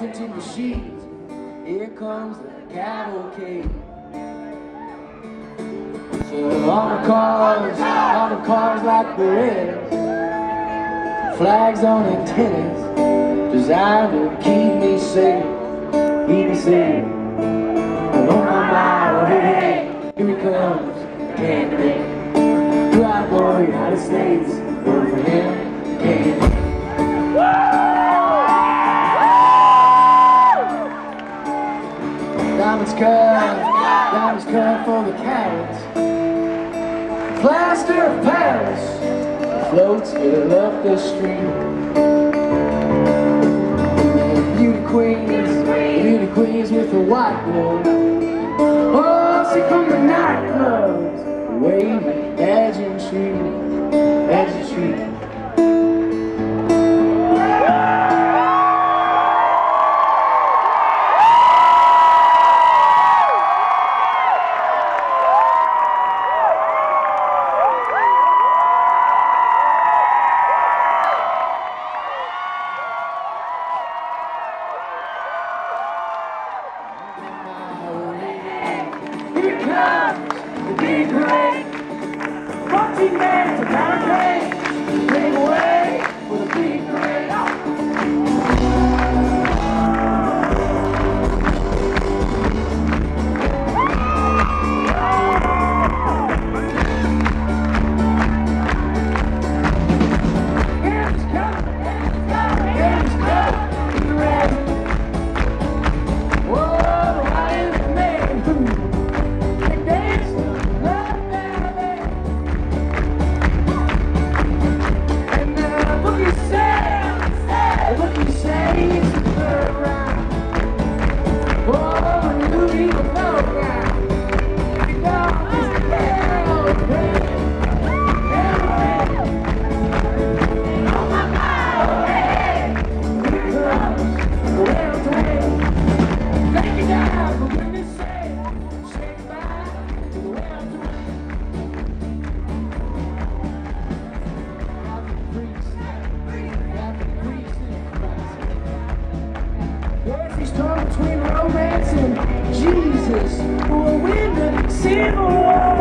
enchanted machines. Here comes the cavalcade. So all the cars, all the cars like Berettas, flags on antennas, designed to keep me safe, keep me safe. And on my mind, hey, here he comes, the candidate. Throughout the United States, vote for him, candidate. Cut for the cowards. Plaster of Paris floats fill up the street. Beauty queens, beauty queens with the white glow. There's this talk between romance and Jesus who will win the civil war.